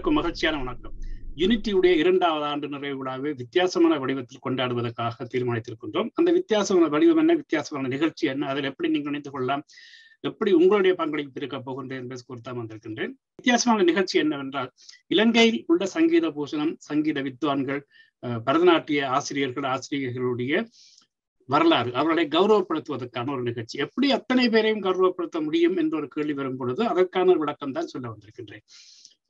அனைவருக்கும் மகிழ்ச்சியான வணக்கம். யூனிட்டியுடைய இரண்டாவது ஆண்டு நிறைவு விழாவை வித்தியாசமான வடிவத்தில் கொண்டாடுவதற்காக தீர்மானித்திருக்கின்றோம். அந்த வித்தியாசமான வடிவம் என்ன? வித்தியாசமான நிகழ்ச்சி என்ன? அதில் எப்படி நீங்கள் இணைந்து கொள்ளலாம்? எப்படி உங்களுடைய பங்களிப்பு இருக்க போகின்றேன் என்பதை குறித்தான் வந்திருக்கின்றேன். வித்தியாசமான நிகழ்ச்சி என்னவென்றால் இலங்கையில் உள்ள சங்கீத பூஷணம் சங்கீத வித்வான்கள் பரதநாட்டிய ஆசிரியர்கள் ஆசிரியர்களுடைய வரலாறு அவர்களை கௌரவப்படுத்துவதற்கான ஒரு நிகழ்ச்சி. எப்படி அத்தனை பேரையும் கௌரவப்படுத்த முடியும் என்ற ஒரு கேள்வி வரும் பொழுது அதற்கான விளக்கம் தான் சொல்ல வந்திருக்கின்றேன்.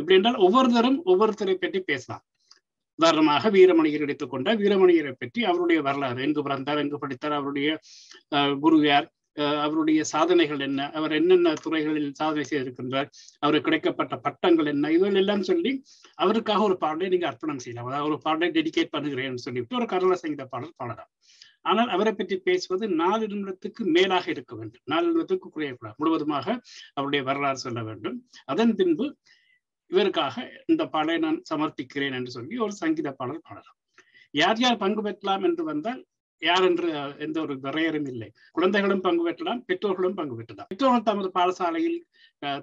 இப்படி என்றால் ஒவ்வொருத்தரும் ஒவ்வொருத்தரை பற்றி பேசலாம். உதாரணமாக வீரமணியர் எடுத்துக்கொண்ட வீரமணியரை பற்றி அவருடைய வரலாறு எங்கு பிறந்தார் எங்கு படித்தார் அவருடைய குரு யார் அவருடைய சாதனைகள் என்ன அவர் என்னென்ன துறைகளில் சாதனை செய்திருக்கின்றார் அவருக்கு கிடைக்கப்பட்ட பட்டங்கள் என்ன இவர்கள் எல்லாம் சொல்லி அவருக்காக ஒரு பாடலை நீங்க அர்ப்பணம் செய்யலாம். அதாவது ஒரு பாடலை டெடிகேட் பண்ணுகிறேன் சொல்லிவிட்டு ஒரு கரல சங்கீத பாடல் பாடலாம். ஆனால் அவரை பற்றி பேசுவது நாலு நிமிடத்துக்கு மேலாக இருக்க வேண்டும். நாலு நிமிடத்துக்கு குறையக்கூடாது. முழுவதுமாக அவருடைய வரலாறு சொல்ல வேண்டும். அதன் பின்பு இவருக்காக இந்த பாடலை நான் சமர்ப்பிக்கிறேன் என்று சொல்லி ஒரு சங்கீத பாடல் பாடலாம். யார் யார் பங்கு பெற்றலாம் என்று வந்தால் யார் என்று எந்த ஒரு வரையறும் இல்லை. குழந்தைகளும் பங்கு பெற்றலாம் பெற்றோர்களும் பங்கு பெற்றலாம். பெற்றோர்கள் தமது பாடசாலையில்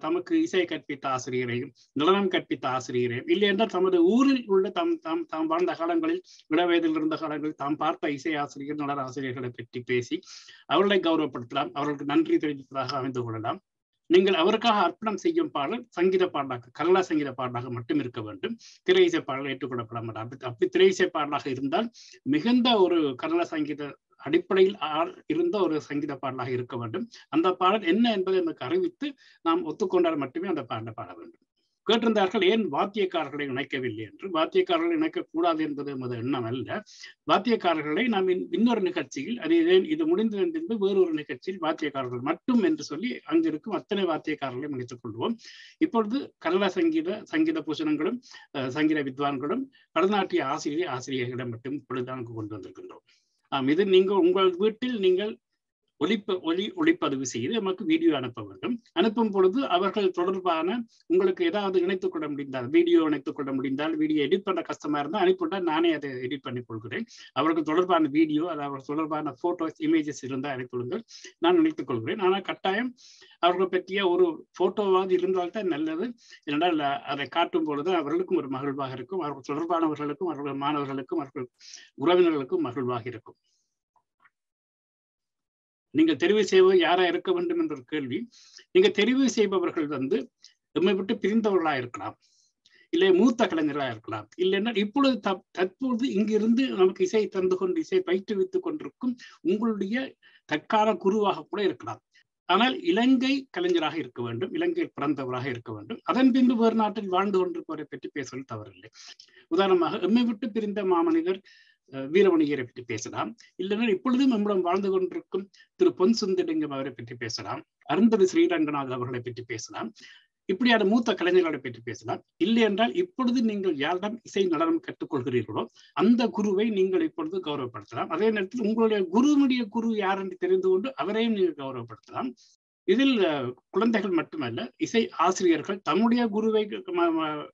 தமக்கு இசை கற்பித்த ஆசிரியரையும் நடனம் கற்பித்த ஆசிரியரையும் இல்லை என்றால் தமது ஊரில் உள்ள தம் தாம் தாம் வாழ்ந்த காலங்களில் இளவயதில் இருந்த காலங்களில் தாம் பார்த்த இசை ஆசிரியர் நடன ஆசிரியர்களை பற்றி பேசி அவர்களை கௌரவப்படுத்தலாம் அவர்களுக்கு நன்றி தெரிவிப்பதாக அமைந்து கொள்ளலாம். நீங்கள் அவருக்காக அர்ப்பணம் செய்யும் பாடல் சங்கீத பாடலாக கல்லா சங்கீத பாடலாக மட்டும் இருக்க வேண்டும். திரை இசை பாடல் ஏற்றுக்கொள்ளப்பட மாட்டார். அப்படி அப்படி திரை இசை பாடலாக இருந்தால் மிகுந்த ஒரு கன்னட சங்கீத அடிப்படையில் இருந்த ஒரு சங்கீத பாடலாக இருக்க வேண்டும். அந்த பாடல் என்ன என்பதை எனக்கு அறிவித்து நாம் ஒத்துக்கொண்டால் மட்டுமே அந்த பாடலை பாட வேண்டும். கேட்டிருந்தார்கள் ஏன் வாத்தியக்காரர்களை இணைக்கவில்லை? என்று. வாத்தியக்காரர்களை இணைக்கக்கூடாது என்பது எமது எண்ணம் அல்ல. வாத்தியக்காரர்களை நாம் இன்னொரு நிகழ்ச்சியில் அது இது முடிந்ததன் வேறு வேறொரு நிகழ்ச்சியில் வாத்தியக்காரர்கள் மட்டும் என்று சொல்லி அங்கிருக்கும் அத்தனை வாத்தியக்காரர்களை இணைத்துக் கொள்வோம். இப்பொழுது கன்னட சங்கீத சங்கீத பூஷணங்களும் சங்கீத வித்வான்களும் பரதநாட்டிய ஆசிரியர் ஆசிரியர்களிடம் மட்டும் இப்பொழுது கொண்டு வந்திருக்கின்றோம். ஆம் இது நீங்கள் உங்கள் வீட்டில் நீங்கள் ஒளிப்ப ஒளி ஒளிப்பதிவு செய்து நமக்கு வீடியோ அனுப்ப வேண்டும். அனுப்பும் பொழுது அவர்கள் தொடர்பான உங்களுக்கு ஏதாவது இணைத்துக் கொள்ள முடிந்தால் வீடியோ இணைத்துக் கொள்ள முடிந்தால் வீடியோ எடிட் பண்ண கஷ்டமா இருந்தால் அனுப்பிவிட்டால் நானே அதை எடிட் பண்ணி கொள்கிறேன். அவர்கள் தொடர்பான வீடியோ அதாவது தொடர்பான போட்டோஸ் இமேஜஸ் இருந்தால் அனுப்பிவிடுங்கள் நான் இணைத்துக் கொள்கிறேன். ஆனால் கட்டாயம் அவர்கள் பற்றிய ஒரு போட்டோவாவது இருந்தால்தான் நல்லது. ஏனென்றால் அதை காட்டும் பொழுது அவர்களுக்கும் ஒரு மகிழ்வாக இருக்கும். அவர்கள் தொடர்பானவர்களுக்கும் அவர்கள் மாணவர்களுக்கும் அவர்கள் உறவினர்களுக்கும் மகிழ்வாக இருக்கும். நீங்கள் தெரிவு செய்வது யாரா இருக்க வேண்டும் என்ற கேள்வி. நீங்க தெரிவு செய்பவர்கள் வந்து எம்மை விட்டு பிரிந்தவர்களா இருக்கலாம். இல்லை மூத்த கலைஞராக இருக்கலாம். இல்லைன்னா இப்பொழுது தற்பொழுது இங்கிருந்து நமக்கு இசை தந்து கொண்டு இசை பயிற்றுவித்துக் கொண்டிருக்கும் உங்களுடைய தற்கால குருவாக கூட இருக்கலாம். ஆனால் இலங்கை கலைஞராக இருக்க வேண்டும் இலங்கையில் பிறந்தவராக இருக்க வேண்டும். அதன் பின்பு வேறு நாட்டில் வாழ்ந்து கொண்டிருப்பவரை பற்றி பேசுவது தவறில்லை. உதாரணமாக எம்மை விட்டு பிரிந்த மாமனிதர் வீரவணிகரை பற்றி பேசலாம். இல்லைன்னா இப்பொழுதும் நம்மிடம் வாழ்ந்து கொண்டிருக்கும் திரு பொன் சுந்தலிங்கம் அவரை பற்றி பேசலாம். அருந்ததி ஸ்ரீரங்கநாதர் அவர்களை பற்றி பேசலாம். இப்படியான மூத்த கலைஞர்களை பற்றி பேசலாம். இல்லை என்றால் இப்பொழுது நீங்கள் யாரிடம் இசை நடனம் கற்றுக்கொள்கிறீர்களோ அந்த குருவை நீங்கள் இப்பொழுது கௌரவப்படுத்தலாம். அதே நேரத்தில் உங்களுடைய குருவினுடைய குரு யார் என்று தெரிந்து கொண்டு அவரையும் நீங்கள் கௌரவப்படுத்தலாம். இதில் குழந்தைகள் மட்டுமல்ல இசை ஆசிரியர்கள் தம்முடைய குருவை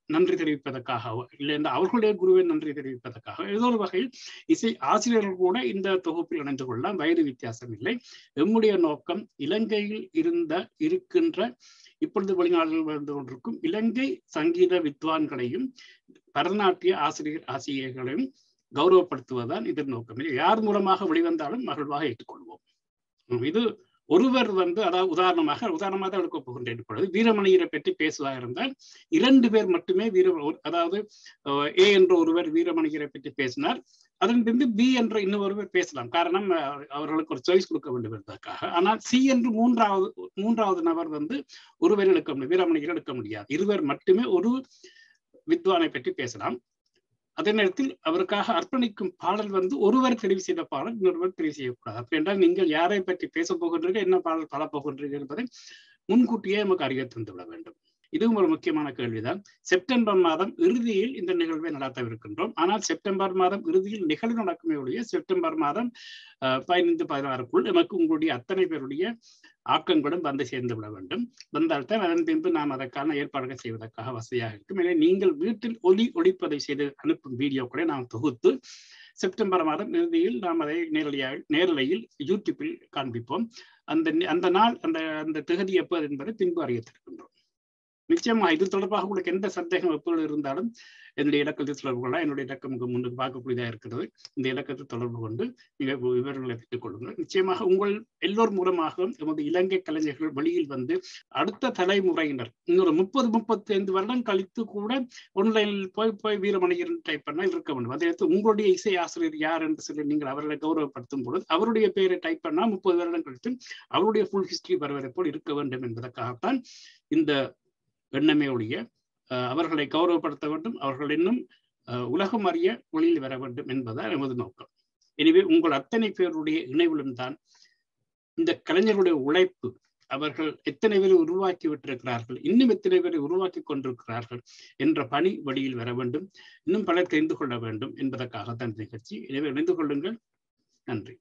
நன்றி தெரிவிப்பதற்காக இல்லை இந்த அவர்களுடைய குருவை நன்றி தெரிவிப்பதற்காக ஏதோ ஒரு வகையில் இசை ஆசிரியர்கள் கூட இந்த தொகுப்பில் இணைந்து கொள்ளலாம். வயது வித்தியாசம் இல்லை. எம்முடைய நோக்கம் இலங்கையில் இருந்த இருக்கின்ற இப்பொழுது வெளிநாடுகள் வந்து கொண்டிருக்கும் இலங்கை சங்கீத வித்வான்களையும் பரதநாட்டிய ஆசிரியர் ஆசிரியர்களையும் கௌரவப்படுத்துவதுதான் இதன் நோக்கம். யார் மூலமாக வெளிவந்தாலும் மகிழ்வாக ஏற்றுக்கொள்வோம். இது ஒருவர் வந்து அதாவது உதாரணமாக உதாரணமாக தான் எடுக்க போகின்றேன் இப்பொழுது. வீரமணியரை பற்றி பேசுவதாக இருந்தால் இரண்டு பேர் மட்டுமே வீர அதாவது ஏ என்ற ஒருவர் வீரமணியரை பற்றி பேசினார். அதன் பின்பு பி என்ற இன்னொருவர் பேசலாம். காரணம் அவர்களுக்கு ஒரு சாய்ஸ் கொடுக்க வேண்டும் என்பதற்காக. ஆனால் சி என்று மூன்றாவது மூன்றாவது நபர் வந்து ஒருவர் எடுக்க முடியும் வீரமணியர் எடுக்க முடியாது. இருவர் மட்டுமே ஒரு வித்வானை பற்றி பேசலாம். அதே நேரத்தில் அவருக்காக அர்ப்பணிக்கும் பாடல் வந்து ஒருவர் தெரிவு செய்த பாடல் இன்னொருவர் தெரிவு செய்யக்கூடாது. அப்படி என்றால் நீங்கள் யாரை பற்றி பேச போகின்றீர்கள் என்ன பாடல் பாட போகின்றீர்கள் என்பதை முன்கூட்டியே நமக்கு அறிய தந்துவிட வேண்டும். இதுவும் ஒரு முக்கியமான கேள்விதான். செப்டம்பர் மாதம் இறுதியில் இந்த நிகழ்வை நடத்தவிருக்கின்றோம். ஆனால் செப்டம்பர் மாதம் இறுதியில் நிகழ்வு நடக்குமே ஒழிய செப்டம்பர் மாதம் பதினைந்து பதினாறுக்குள் நமக்கு உங்களுடைய அத்தனை பேருடைய ஆக்கங்களும் வந்து சேர்ந்து விட வேண்டும். வந்தால்தான் அதன் பின்பு நாம் அதற்கான ஏற்பாடுகள் செய்வதற்காக வசதியாக இருக்கும். எனவே நீங்கள் வீட்டில் ஒலி ஒளிப்பதை செய்து அனுப்பும் வீடியோக்களை நாம் தொகுத்து செப்டம்பர் மாதம் இறுதியில் நாம் அதை நேரடியாக நேரலையில் யூடியூப்பில் காண்பிப்போம். அந்த அந்த நாள் அந்த அந்த திகதி எப்போது என்பதை பின்பு அறியத்திருக்கின்றோம் நிச்சயமா இது தொடர்பாக உங்களுக்கு எந்த சந்தேகம் எப்பொழுது இருந்தாலும் என்னுடைய இலக்கத்தை தொடர்பு கொள்ள என்னுடைய இலக்கம் முன்னுக்கு பார்க்கக்கூடியதாக இருக்கிறது. இந்த இலக்கத்தை தொடர்பு கொண்டு நீங்கள் விவரங்களை பெற்றுக் கொள்ளுங்கள். நிச்சயமாக உங்கள் எல்லோர் மூலமாக எமது இலங்கை கலைஞர்கள் வெளியில் வந்து அடுத்த தலைமுறையினர் இன்னொரு முப்பது முப்பத்தி ஐந்து வருடம் கழித்து கூட ஒன்லைனில் போய் போய் வீரமணிகரன் டைப் பண்ணால் இருக்க வேண்டும். அதே உங்களுடைய இசை ஆசிரியர் யார் என்று சொல்லி நீங்கள் அவர்களை கௌரவப்படுத்தும் பொழுது அவருடைய பெயரை டைப் பண்ணால் முப்பது வருடம் கழித்து அவருடைய ஃபுல் ஹிஸ்டரி வருவதை போல் இருக்க வேண்டும் என்பதற்காகத்தான் இந்த எண்ணமே ஒழிய அவர்களை கௌரவப்படுத்த வேண்டும். அவர்கள் இன்னும் உலகம் அறிய ஒளியில் வர வேண்டும் என்பதால் எமது நோக்கம். எனவே உங்கள் அத்தனை பேருடைய இணைவிலும் தான் இந்த கலைஞர்களுடைய உழைப்பு அவர்கள் எத்தனை பேரை உருவாக்கி விட்டிருக்கிறார்கள் இன்னும் எத்தனை பேரை உருவாக்கி கொண்டிருக்கிறார்கள் என்ற பணி வழியில் வர வேண்டும். இன்னும் பலர் தெரிந்து கொள்ள வேண்டும் என்பதற்காகத்தான் நிகழ்ச்சி. எனவே இணைந்து கொள்ளுங்கள். நன்றி.